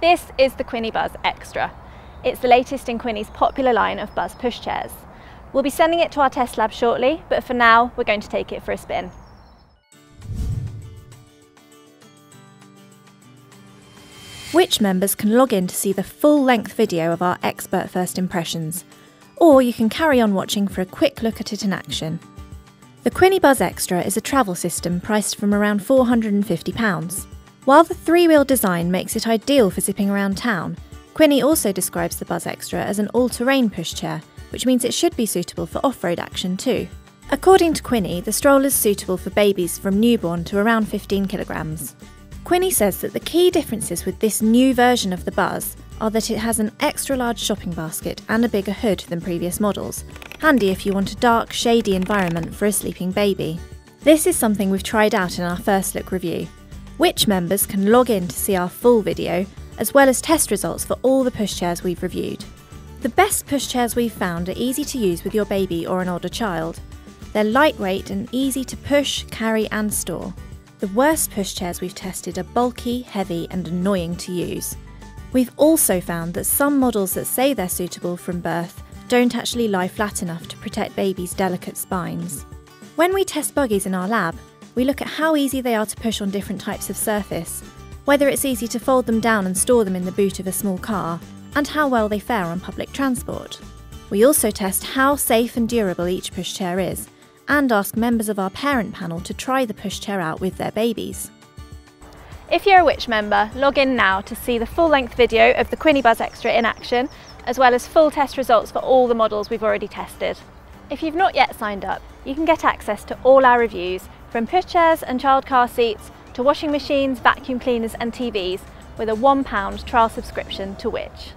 This is the Quinny Buzz Xtra. It's the latest in Quinny's popular line of Buzz pushchairs. We'll be sending it to our test lab shortly, but for now, we're going to take it for a spin. Which members can log in to see the full length video of our expert first impressions, or you can carry on watching for a quick look at it in action. The Quinny Buzz Xtra is a travel system priced from around £450. While the three wheel design makes it ideal for zipping around town, Quinny also describes the Buzz Xtra as an all terrain pushchair, which means it should be suitable for off road action too. According to Quinny, the stroller is suitable for babies from newborn to around 15 kilograms. Quinny says that the key differences with this new version of the Buzz are that it has an extra large shopping basket and a bigger hood than previous models, handy if you want a dark, shady environment for a sleeping baby. This is something we've tried out in our first look review. Which members can log in to see our full video, as well as test results for all the pushchairs we've reviewed. The best pushchairs we've found are easy to use with your baby or an older child. They're lightweight and easy to push, carry, and store. The worst pushchairs we've tested are bulky, heavy, and annoying to use. We've also found that some models that say they're suitable from birth don't actually lie flat enough to protect babies' delicate spines. When we test buggies in our lab, we look at how easy they are to push on different types of surface, whether it's easy to fold them down and store them in the boot of a small car, and how well they fare on public transport. We also test how safe and durable each pushchair is, and ask members of our parent panel to try the pushchair out with their babies. If you're a Which member, log in now to see the full-length video of the Quinny Buzz Xtra in action, as well as full test results for all the models we've already tested. If you've not yet signed up, you can get access to all our reviews, from pushchairs and child car seats to washing machines, vacuum cleaners and TVs, with a £1 trial subscription to Which.